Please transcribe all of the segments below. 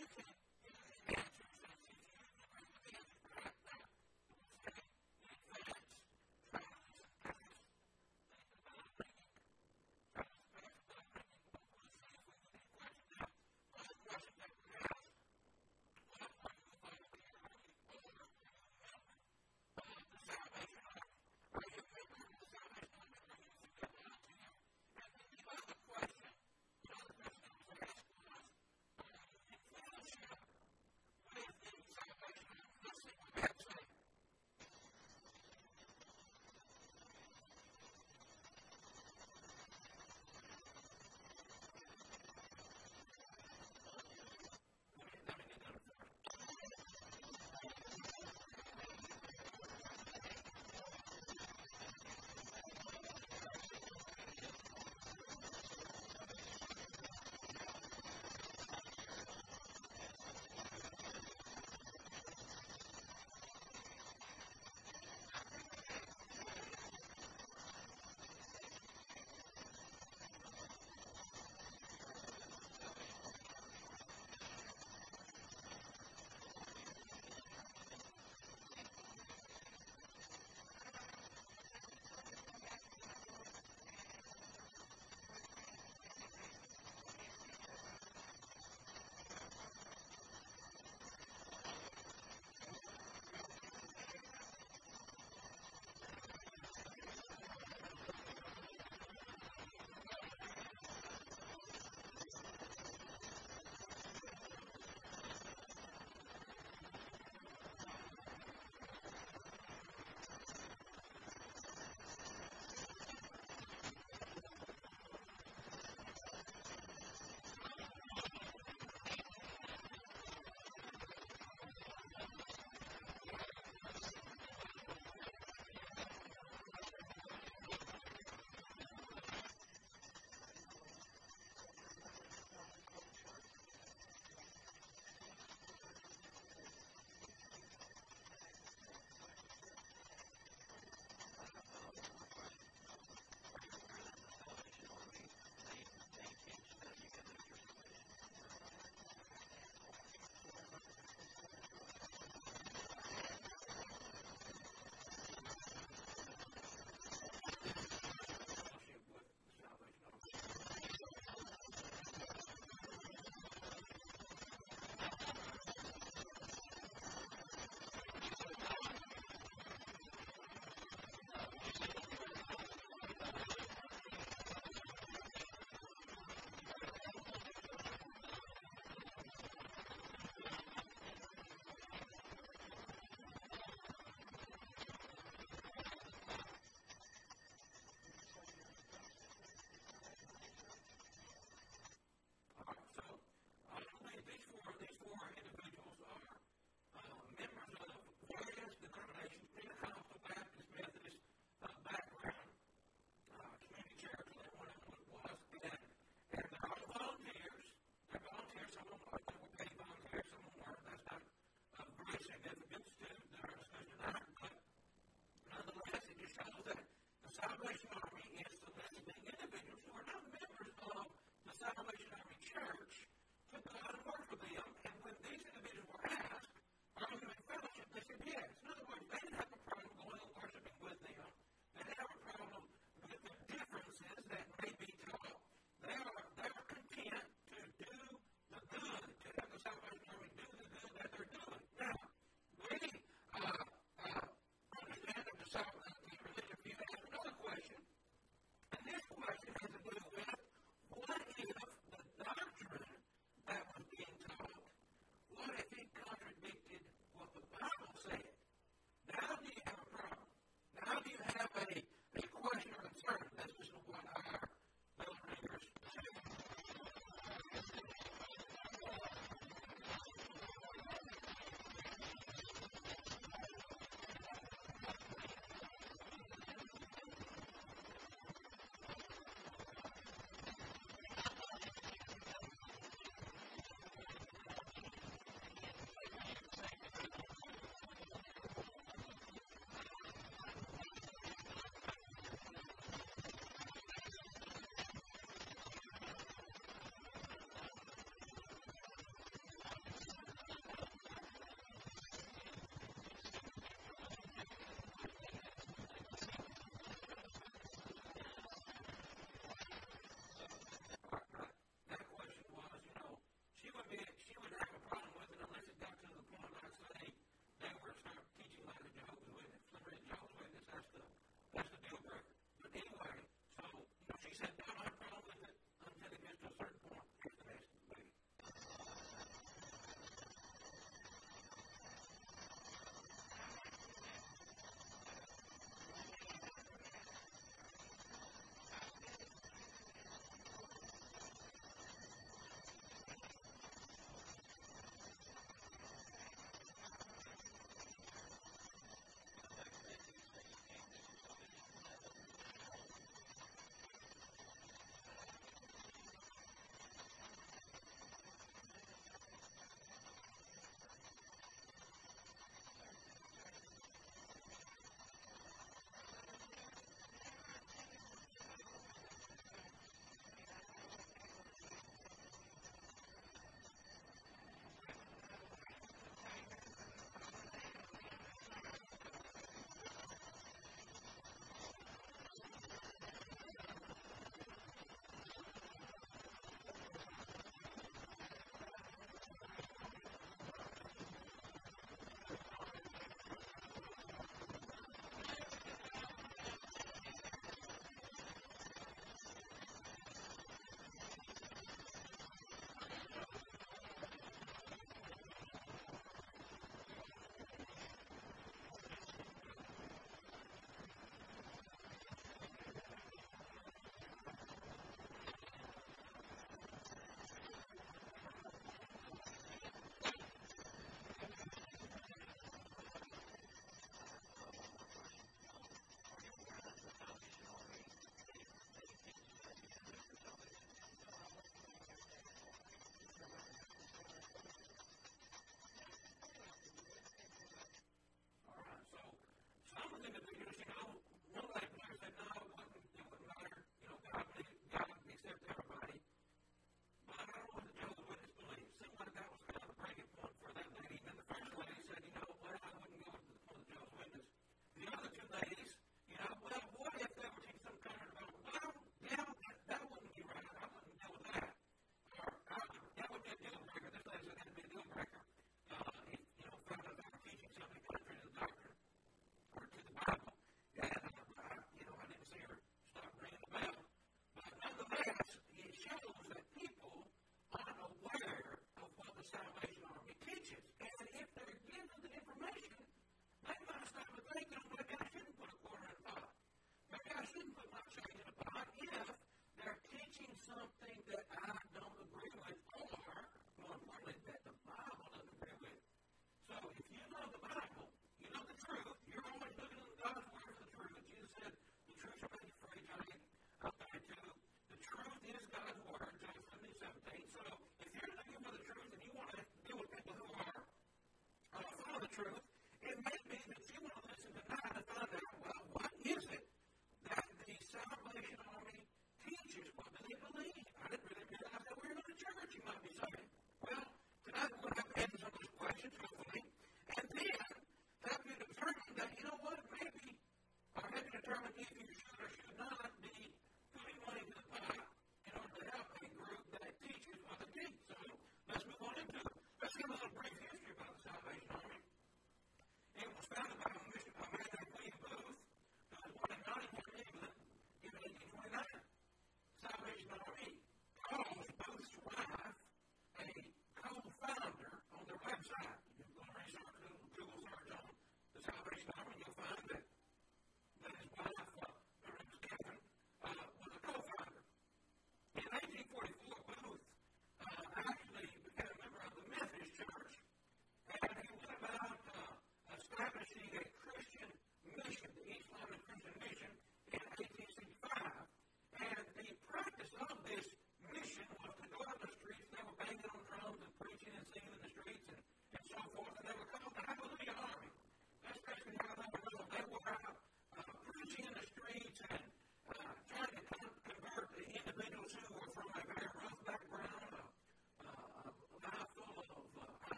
you can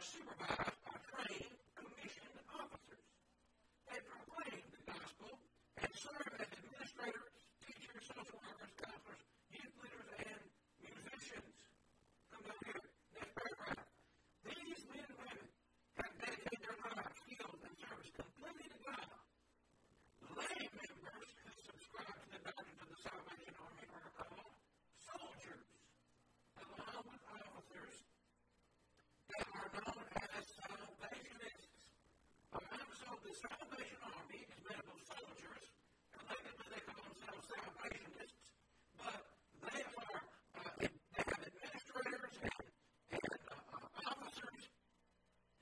Salvation Army are supervised by trained, commissioned officers. They proclaim the gospel and serve as administrators, teachers, social workers, counselors, youth leaders, and musicians. Come down here. Next paragraph. These men and women have dedicated their lives, skills, and service completely to God. Lay members who subscribe to the doctrines of the Salvation Army are called soldiers, along with officers that are known as salvationists. Um, so the Salvation Army is made up of soldiers. Collectively, they call themselves salvationists, but they are uh, they have administrators and, and uh, uh, officers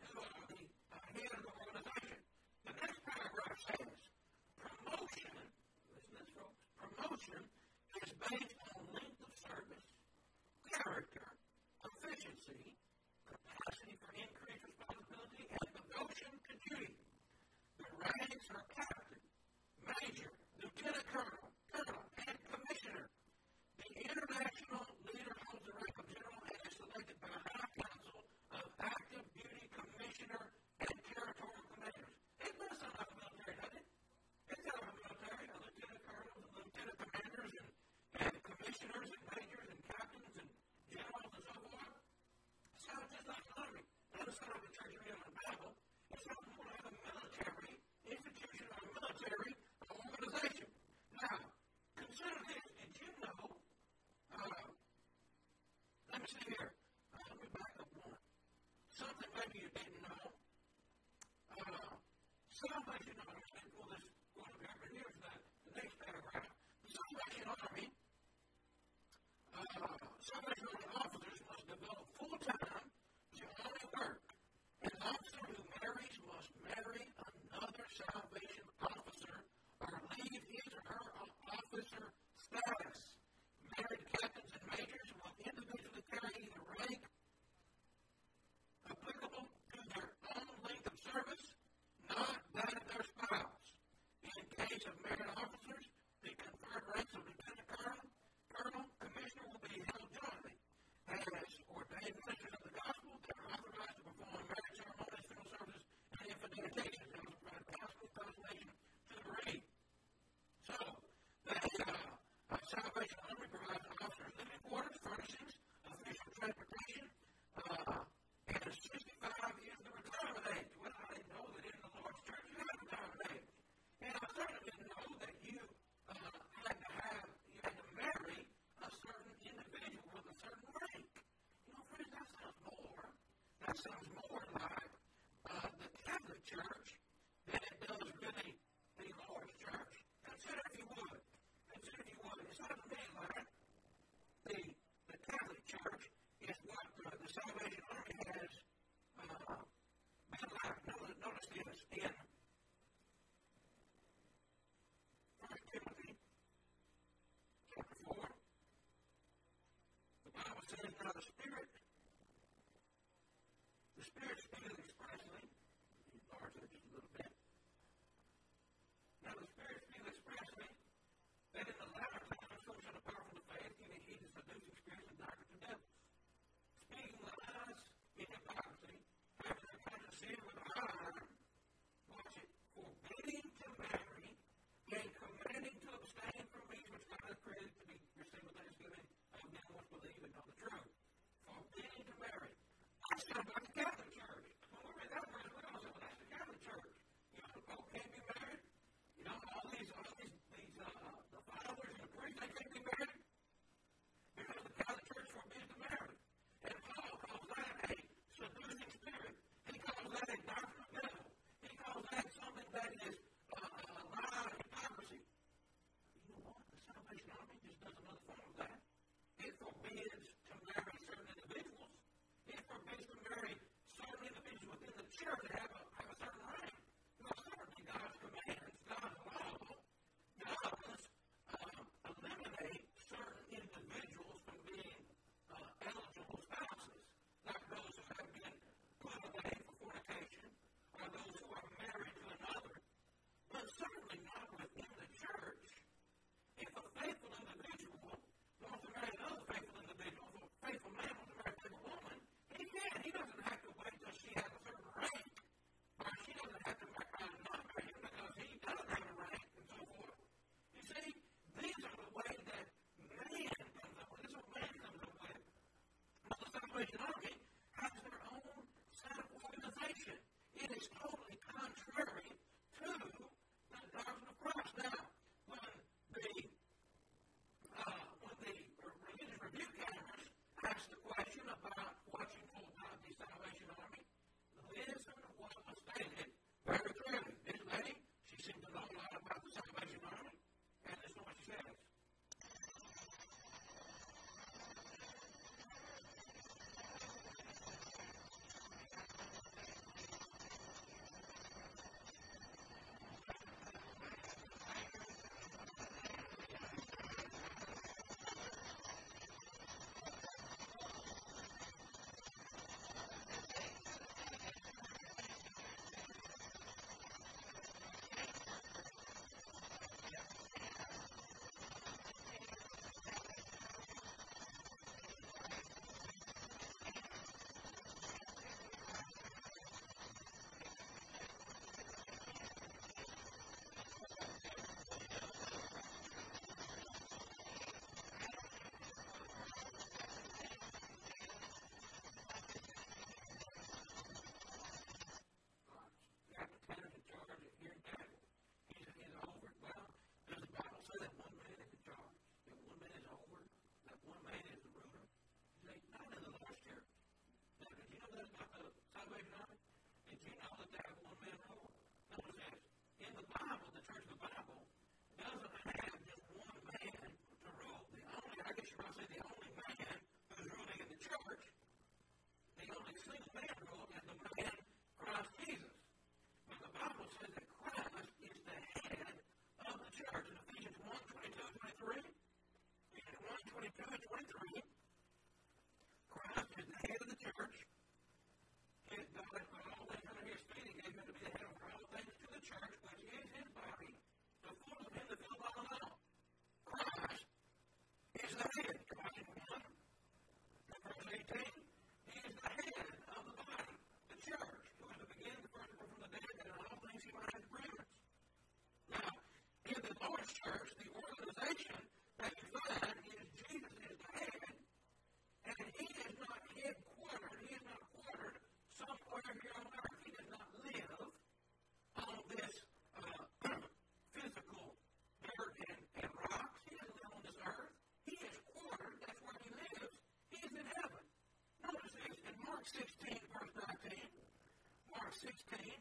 who are the uh, head of the organization. The next paragraph says promotion. Listen to this, folks. Promotion is based on length of service, character, efficiency, capacity for increased responsibility, and devotion to duty. Ranks are captain, major, lieutenant colonel, colonel, and commissioner. The international leader holds the rank of general and is selected by High Council of Active Duty Commissioner and Territorial Commanders. It does sound like the military, doesn't it? It sounds like the military, the lieutenant colonels and lieutenant commanders and, and commissioners and majors and captains and generals and so forth. It sounds just like the army. It doesn't sound like the church you read in the Bible. It sounds more like a military institution or a military organization. Now, consider this. Did you know? Uh, let me see here. Uh, let me back up one. Something maybe you didn't know. Uh, Salvation Army, let me pull this one up here, but here's the, the next paragraph. The Salvation Army, uh, Salvation Army officers must devote full time to only work. An officer who marries must marry another Salvation officer or leave his or her officer status. Married captains and majors will individually carry either rank applicable to their own length of service, not that of their spouse. In case of married officers, the conferred ranks of lieutenant colonel, colonel, commissioner will be held jointly. As ordained ministers of the gospel, they are authorized to perform marriage ceremonies, funeral services, and infant dedication. They must provide counseling, consolation to the bereaved. So, the uh, uh, Salvation Army provides officers living quarters, furnishings, official transportation, uh, and 65 is the retirement age. Well, I didn't know that in the Lord's church you had a retirement age. And I certainly didn't know that you uh, had to have, you had to marry a certain individual with a certain rank. You know, friends, that sounds more, that sounds church, the organization that you find is Jesus is the head, and he is not headquartered, he is not quartered somewhere here on earth. He does not live on this uh, physical dirt and, and rocks. He doesn't live on this earth. He is quartered, that's where he lives. He is in heaven. Notice this in Mark 16, verse 19. Mark 16,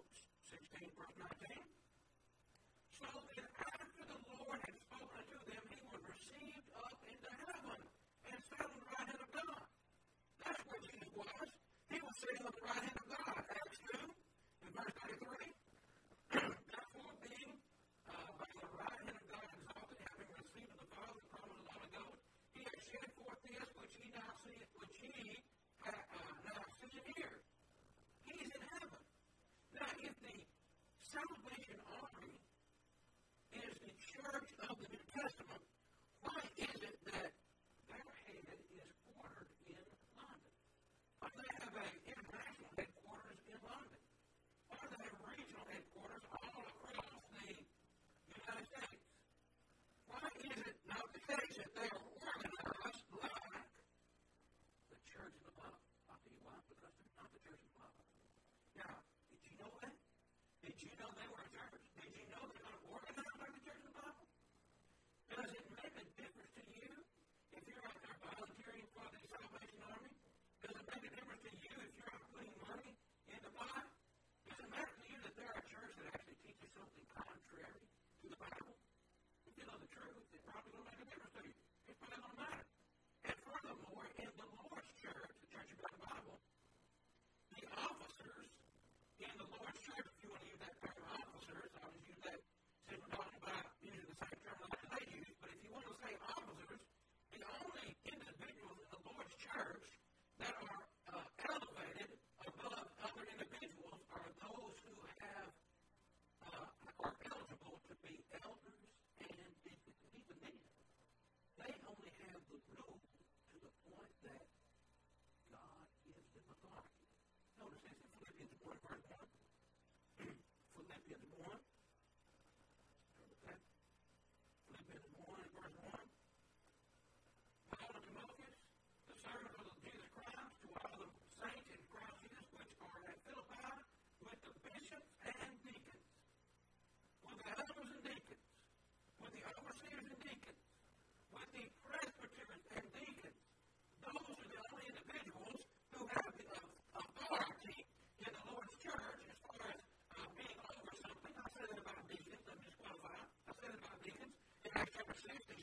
oops, 16, verse 19. sitting on the right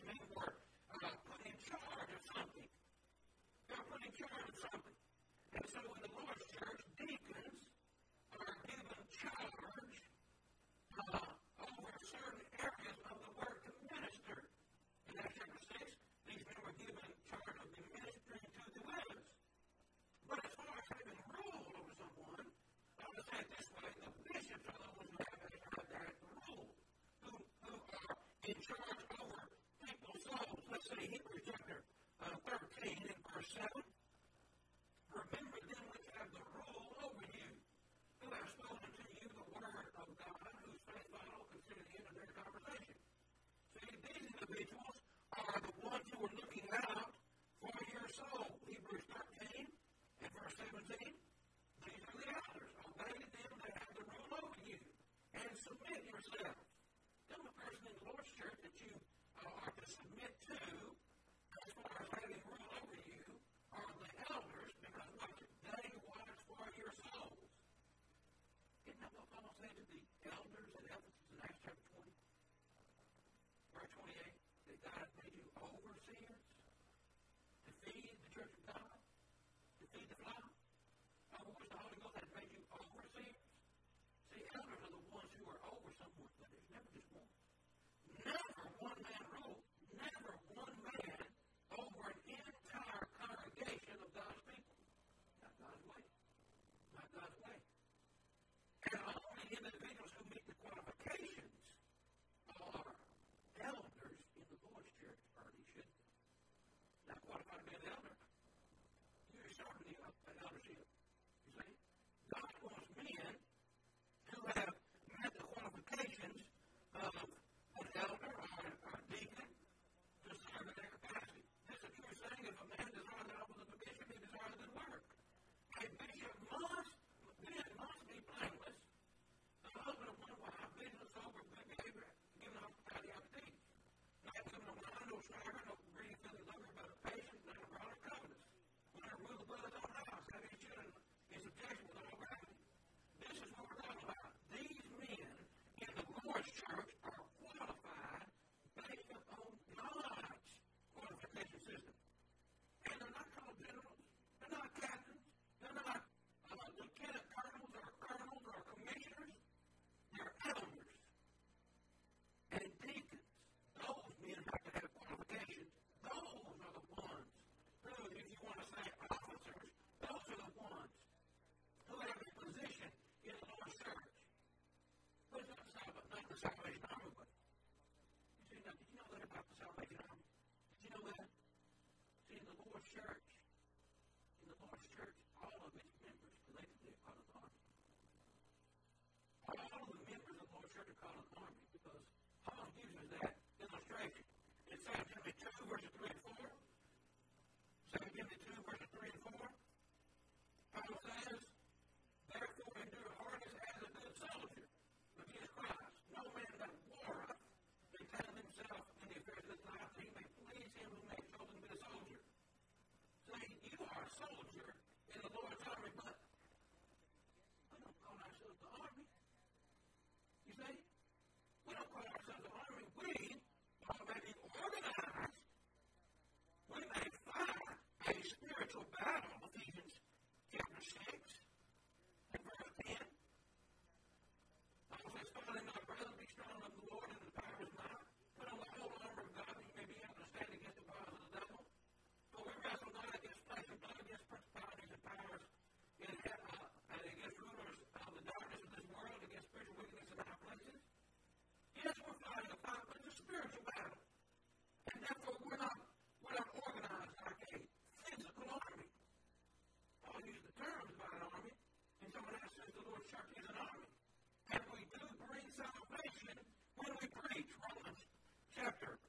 management or uh, put in charge of something. they're put in charge of something. And so in the Lord's church, deacons to Hebrew chapter uh, 13 and verse 7. Was every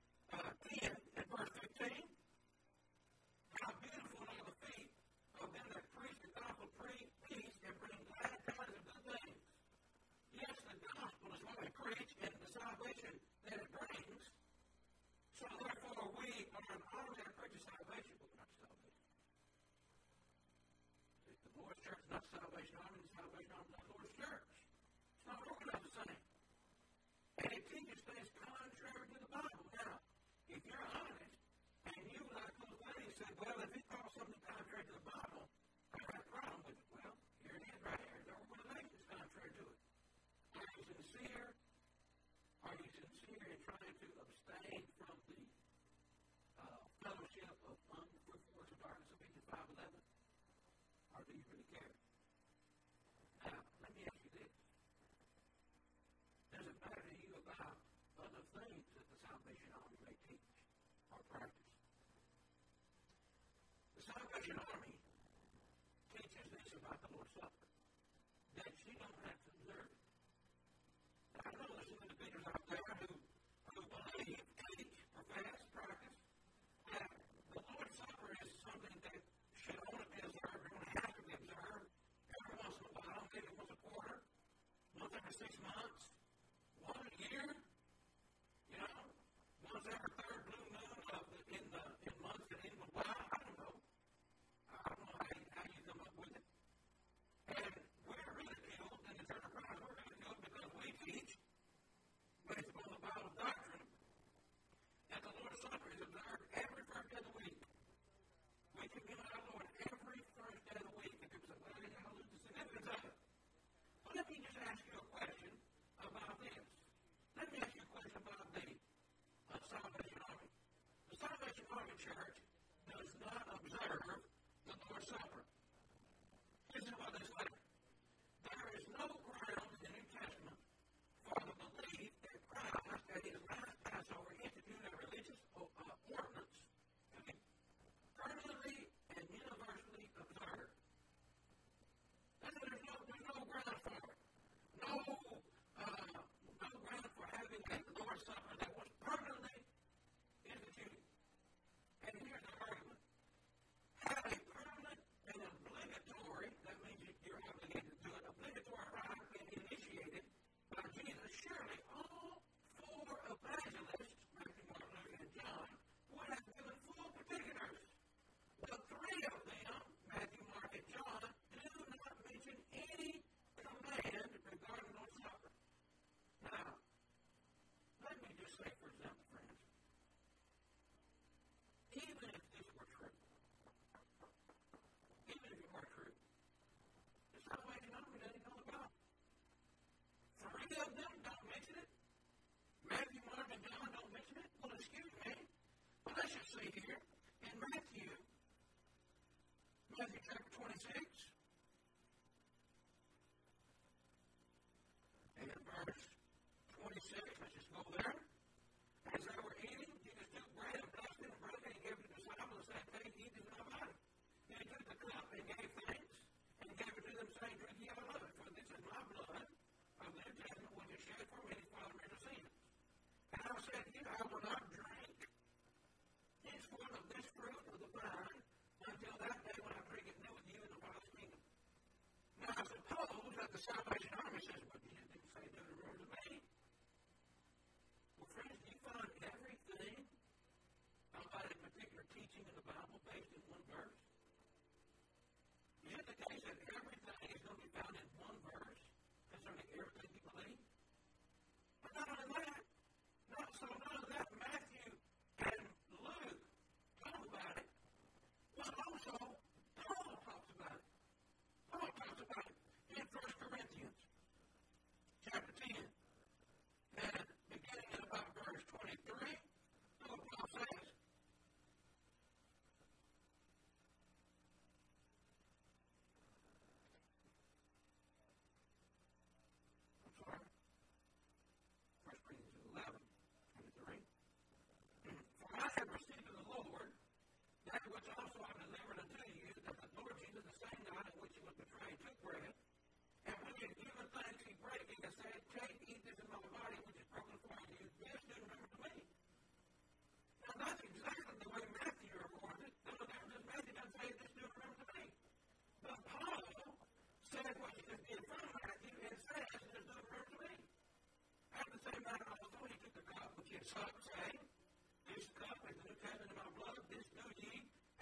salvation army says,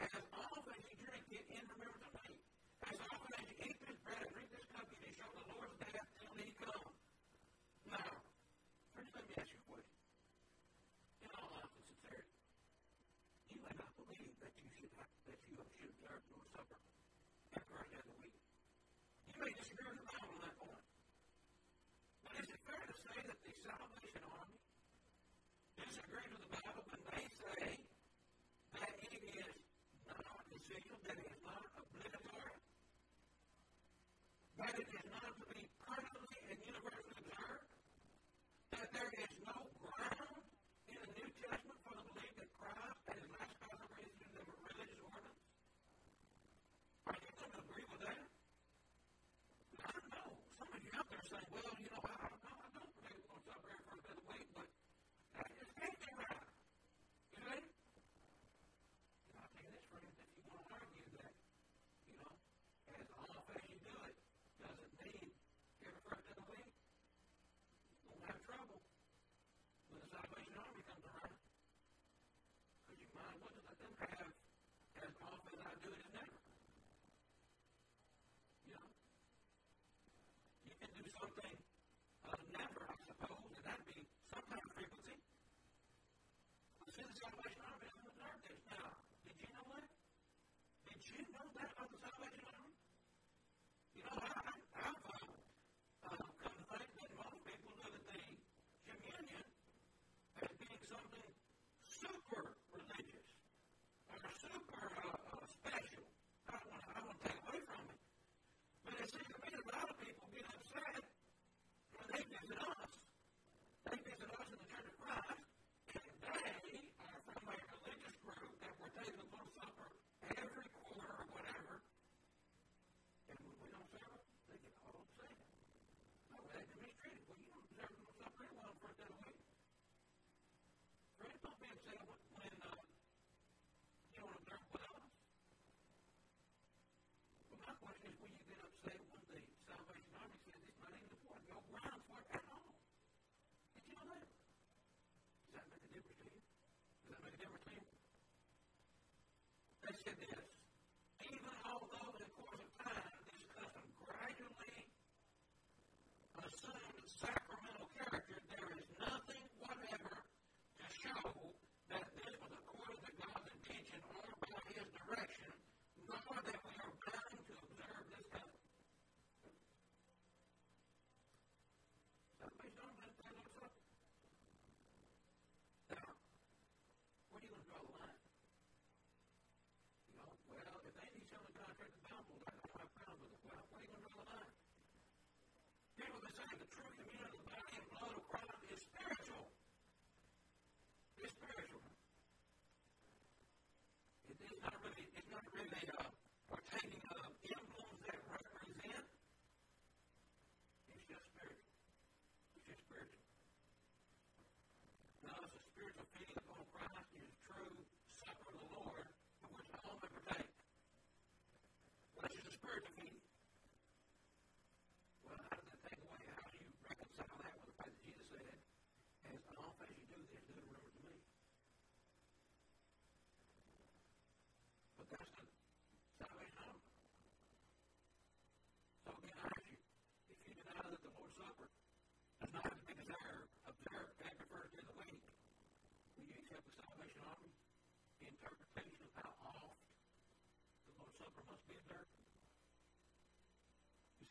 As often as you drink it, in remembrance of me. As often as you eat this bread and drink this cup, you do show the Lord's death till he comes. Now, friends, let me ask you a question. In all honesty and sincerity, you may not believe that you should have, that you should observe your supper every day of the week. You may disagree That is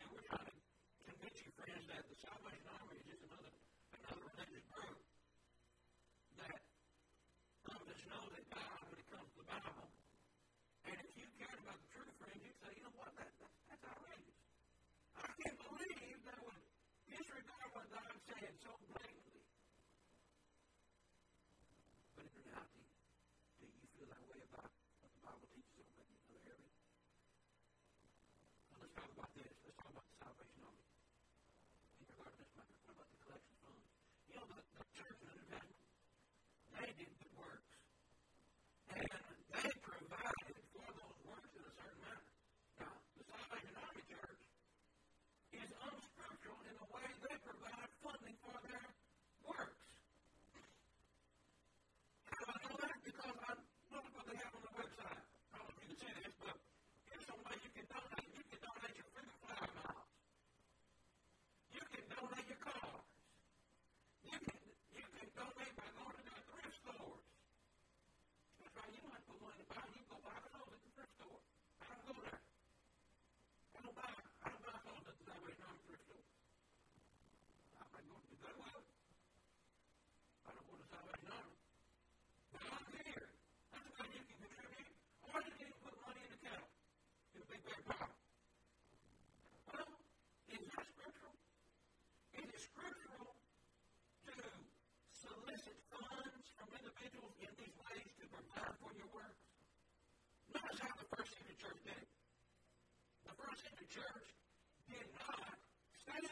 and we're not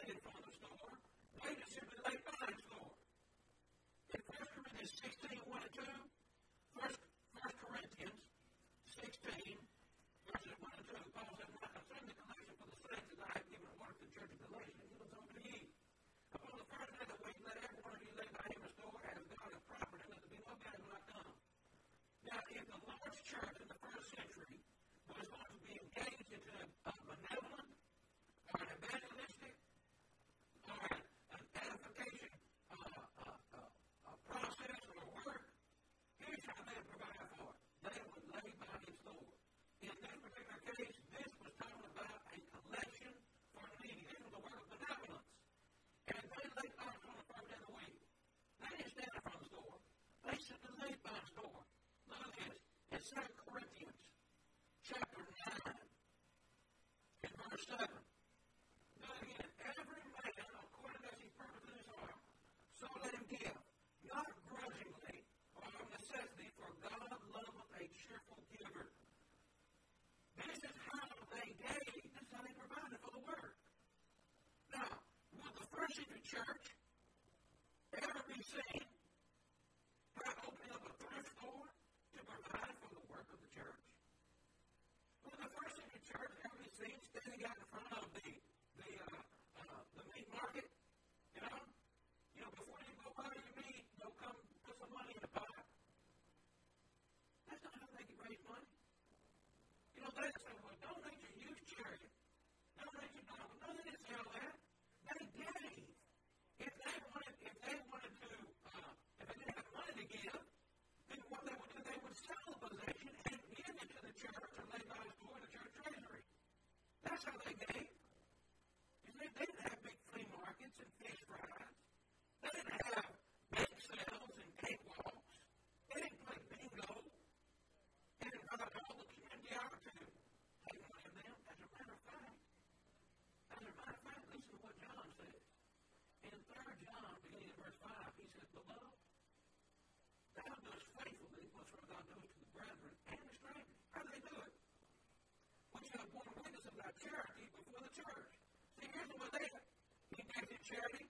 hidden from us, Lord. Lead us into thy paths, Lord. In 1 16, 1 and 2, 7. Now again, every man according as he purposes his heart, so let him give, not grudgingly or of necessity, for God loveth a cheerful giver. This is how they gave. This is how they provided for the work. Now, will the first century church ever be seen They're going to go charity?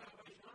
Salvation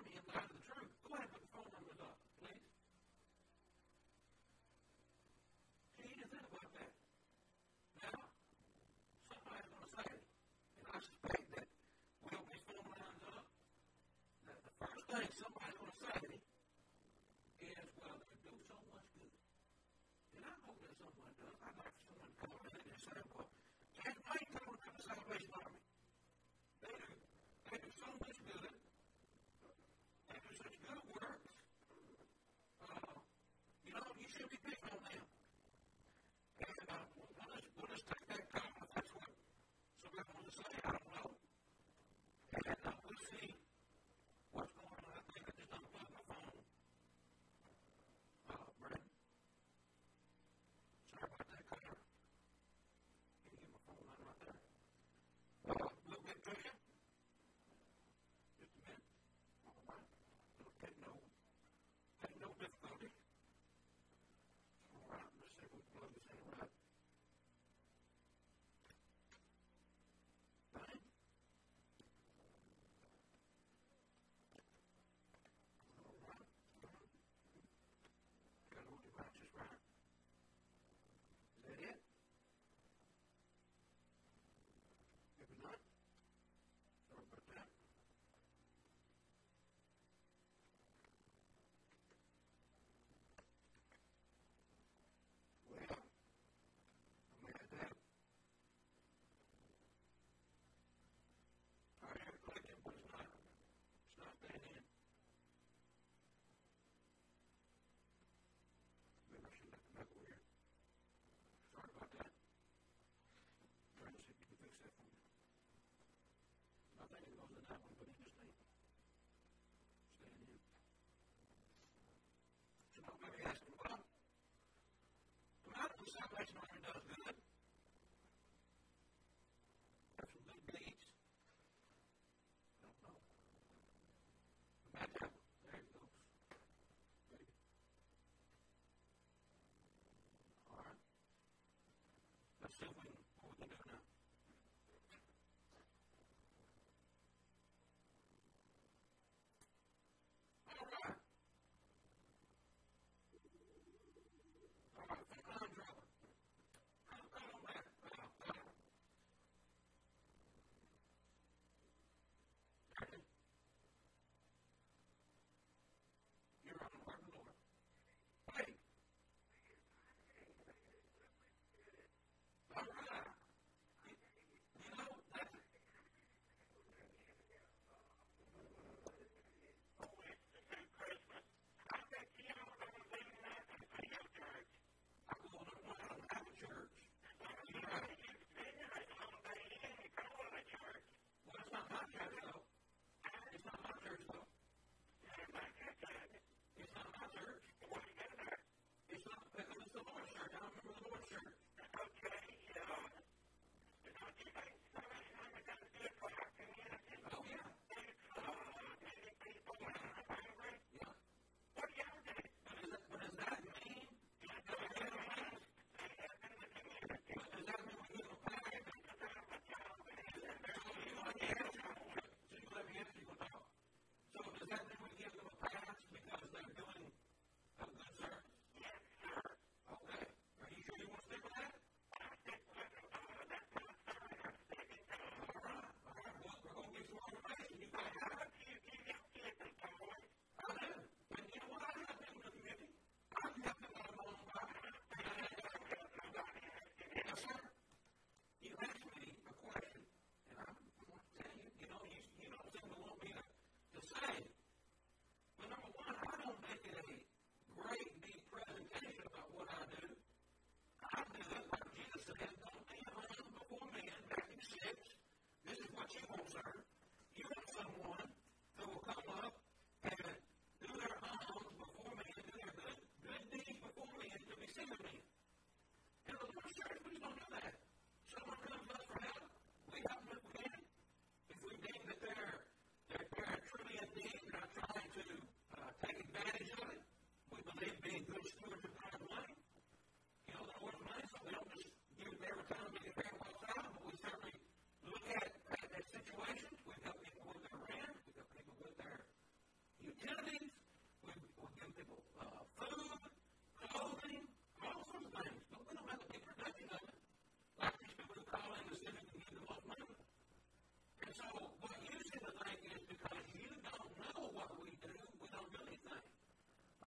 All